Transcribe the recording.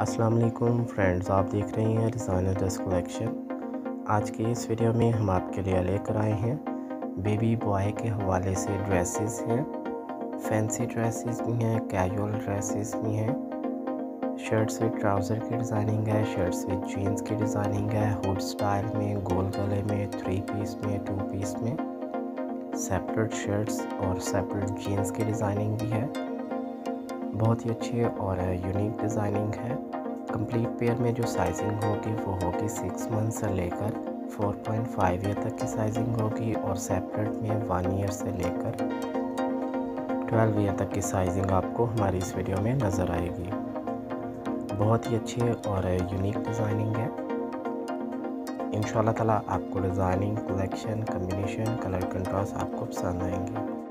अस्सलाम वालेकुम फ्रेंड्स, आप देख रहे हैं डिज़ाइनर ड्रेस कलेक्शन आज के इस वीडियो में हम आपके लिए लेकर आए हैं। बेबी बॉय के हवाले से ड्रेसेस हैं। फैंसी ड्रेसेस भी हैं कैजुअल ड्रेसेस भी हैं। शर्ट्स विद ट्राउज़र की डिज़ाइनिंग है शर्ट्स विद जीन्स की डिज़ाइनिंग है। हुड स्टाइल में गोल गले में थ्री पीस में टू पीस में। सेपरेट शर्ट्स और सेपरेट जीन्स की डिज़ाइनिंग भी है। बहुत ही अच्छी और यूनिक डिज़ाइनिंग है। कंप्लीट पेयर में जो साइजिंग होगी, वो होगी सिक्स मंथ से लेकर फोर पॉइंट फाइव ईयर तक की साइजिंग होगी और सेपरेट में वन ईयर से लेकर ट्वेल्व ईयर तक की साइजिंग आपको हमारी इस वीडियो में नज़र आएगी। बहुत ही अच्छी और यूनिक डिज़ाइनिंग है। इन ताला आपको designing collection combination colour contrast आपको पसंद आएँगे।